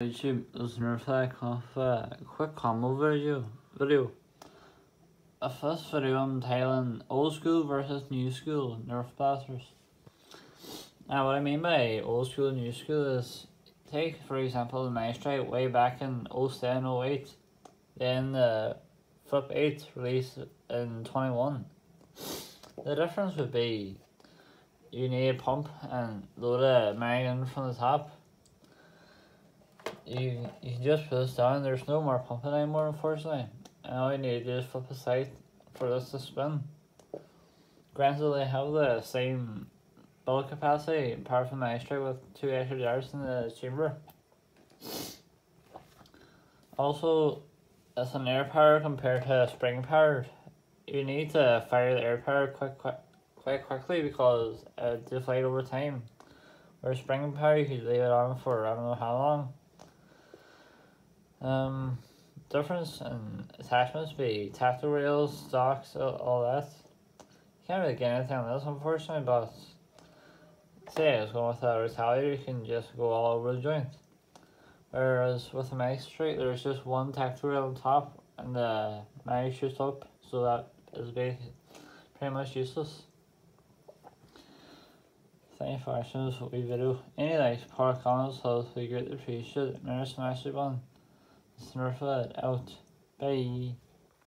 YouTube listener flag of a quick combo video video. A first video I'm titling old school versus new school Nerf blasters. Now what I mean by old school new school is take for example the Night way back in 07 08 then the Flip 8 released in 21. The difference would be you need a pump and load a mag from the top you you can just put this down. There's no more pumping anymore, unfortunately. And all you need to do is flip a side for this to spin. Granted, they have the same build capacity, apart from the extra with two extra jars in the chamber. Also, it's an air power compared to a spring power, You need to fire the air power quick, quick, quite quickly because it deflates over time. Whereas spring power, you could leave it on for I don't know how long. Um, difference in attachments be tactile rails, stocks, all that. Can't really get anything on this unfortunately, but say I was going with a retaliator, you can just go all over the joint. Whereas with the a Magstrike, there's just one tactile rail on top and the mag shoots up, so that is pretty much useless. Thank you for watching this video. Any likes, product comments, hopefully greatly appreciated. Remember smash the button. Smurfette out. Bye.